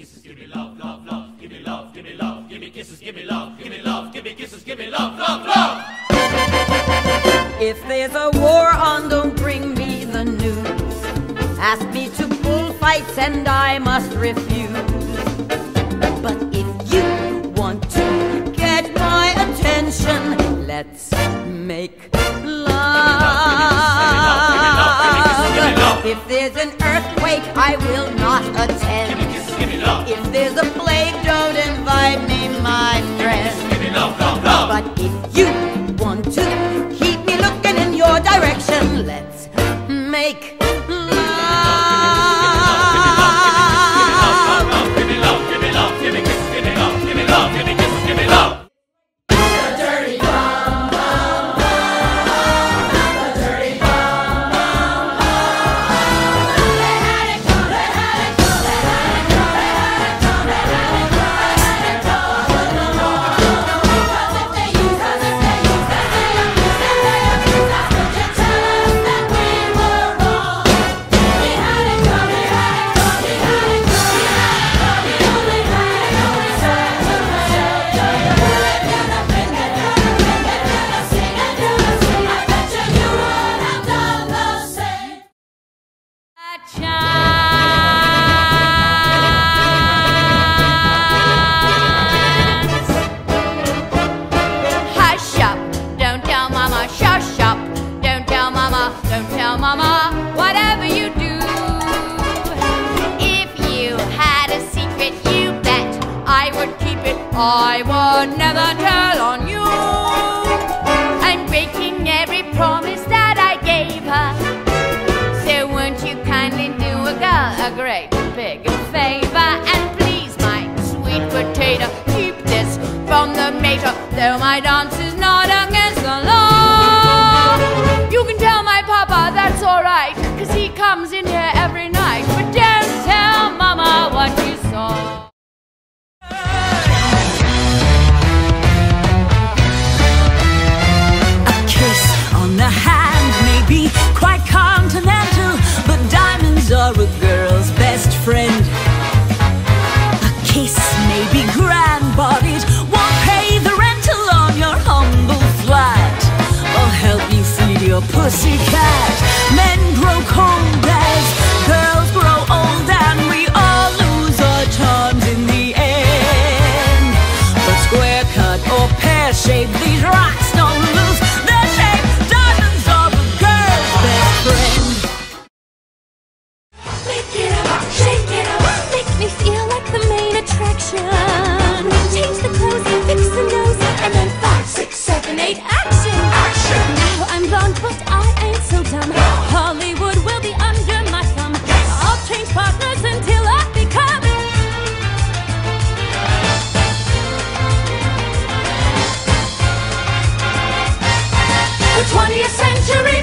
kisses, give me love, love, love, give me love, give me love, give me kisses, give me love, give me love, give me kisses, give me love, love, love. If there's a war on, don't bring me the news. Ask me to bullfights and I must refuse. But if earthquake, I will not attend. Give me kisses, give me love. If there's a plague, don't invite me, my friend. Give me love, love, love. But if you I would never tell on you. I'm breaking every promise that I gave her. So won't you kindly do a girl a great big favor and please, my sweet potato, keep this from the major, Though my dance are a girl's best friend. A kiss may be grand, but it won't pay the rental on your humble flat or help you feed your pussy cat. Men grow cold as girls grow old, and we all lose our charms in the end. But square cut or pear shaped, 20th century